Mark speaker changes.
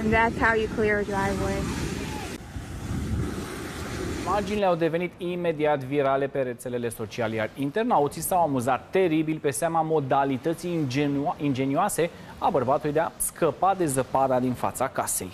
Speaker 1: And that's how you clear a driveway.
Speaker 2: Imaginile au devenit imediat virale pe rețelele sociale, iar internauții s-au amuzat teribil pe seama modalității ingenio- ingenioase a bărbatului de a scăpa de zăpada din fața casei.